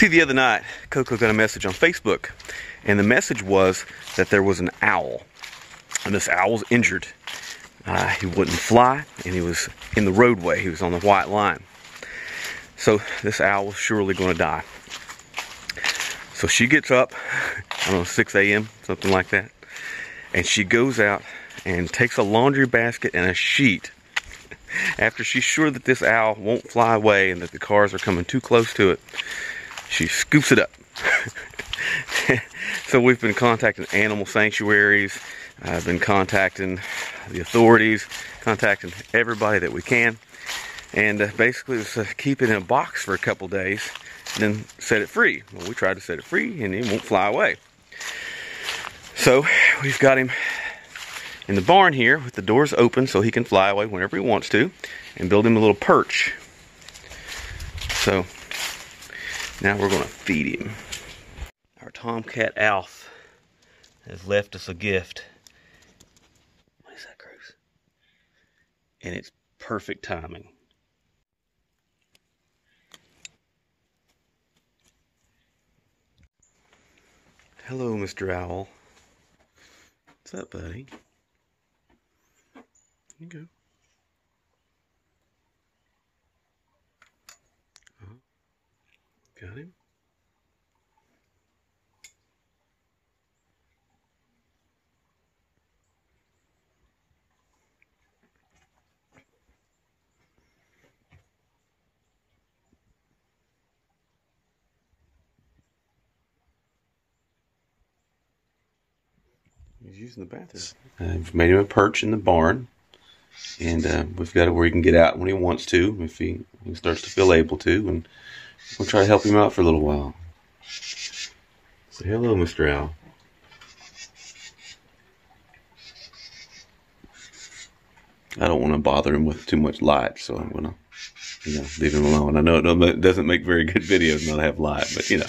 See, the other night, Coco got a message on Facebook, and the message was that there was an owl, and this owl was injured. Uh, he wouldn't fly, and he was in the roadway. He was on the white line. So this owl was surely going to die. So she gets up, I don't know, 6 a.m., something like that, and she goes out and takes a laundry basket and a sheet after she's sure that this owl won't fly away and that the cars are coming too close to it she scoops it up. so we've been contacting animal sanctuaries. I've been contacting the authorities, contacting everybody that we can. And uh, basically, just uh, keep it in a box for a couple days then set it free. Well, we tried to set it free and it won't fly away. So we've got him in the barn here with the doors open so he can fly away whenever he wants to and build him a little perch. So now we're going to feed him. Our tomcat Alf has left us a gift. What is that, Cruz? And it's perfect timing. Hello, Mr. Owl. What's up, buddy? Here you go. Got him? He's using the bathroom. Uh, we've made him a perch in the barn, and uh, we've got it where he can get out when he wants to, if he, he starts to feel able to, and We'll try to help him out for a little while. Say hello, Mr. Owl. I don't want to bother him with too much light, so I'm gonna, you know, leave him alone. I know it doesn't make very good videos not have light, but you know.